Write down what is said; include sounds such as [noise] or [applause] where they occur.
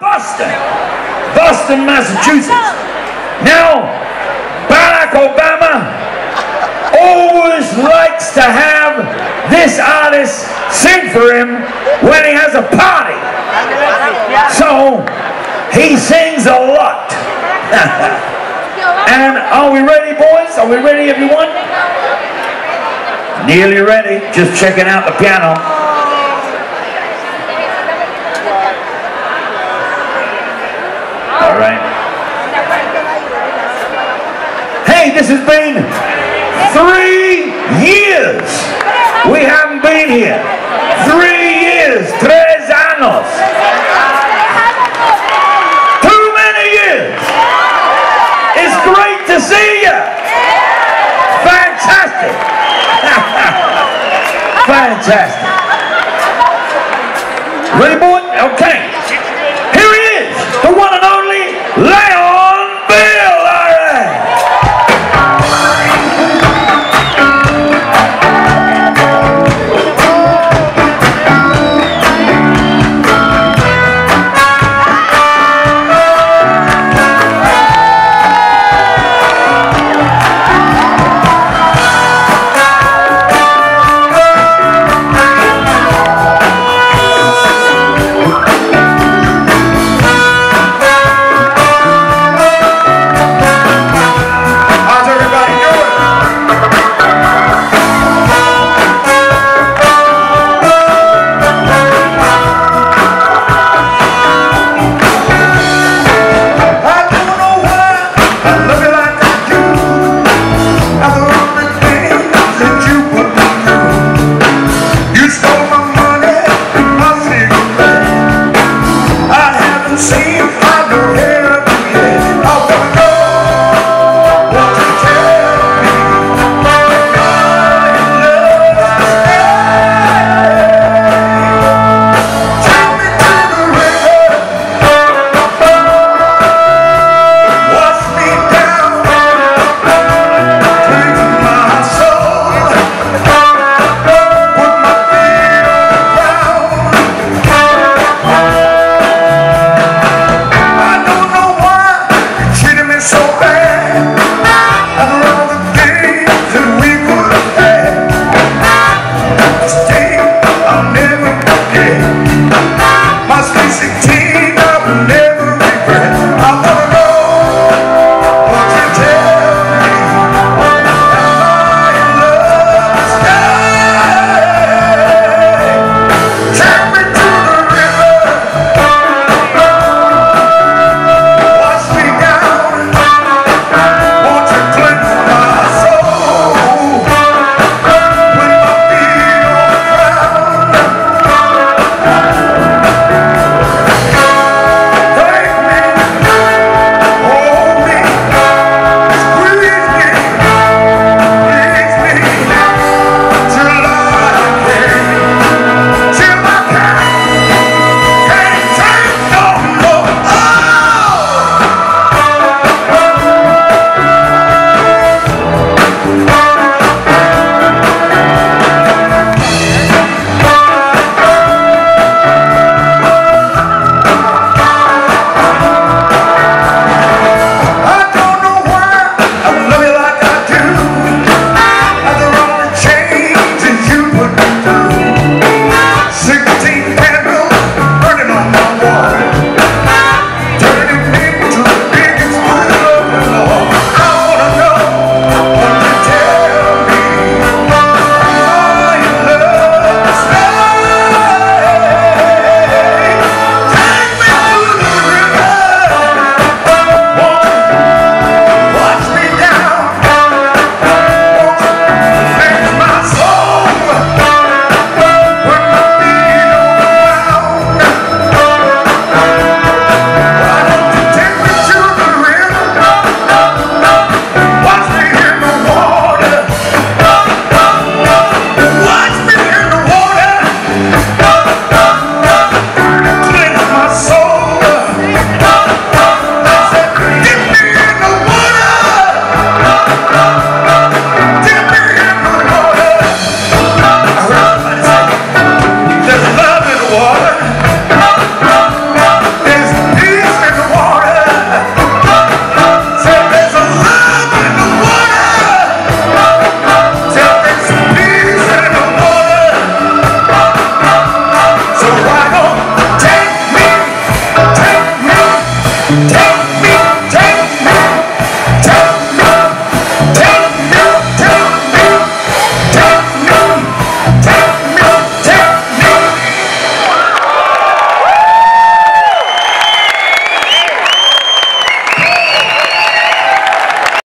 Boston, Boston, Massachusetts. Now, Barack Obama always likes to have this artist sing for him when he has a party. So, he sings a lot. [laughs] and are we ready, boys? Are we ready, everyone? Nearly ready. Just checking out the piano. right? Hey, this has been three years. We haven't been here. Three years. Tres años. Too many years. It's great to see you. Fantastic. [laughs] Fantastic. Ready, boy? Okay.